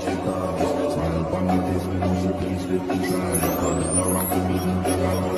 Smile upon my face when I should please with desire. Calling around for me,